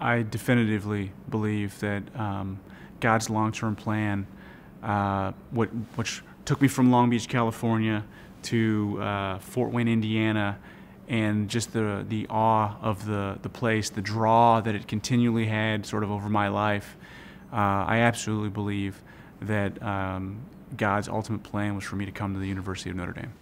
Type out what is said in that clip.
I definitively believe that um, God's long-term plan, uh, what, which took me from Long Beach, California, to uh, Fort Wayne, Indiana, and just the the awe of the the place, the draw that it continually had, sort of over my life. Uh, I absolutely believe that um, God's ultimate plan was for me to come to the University of Notre Dame.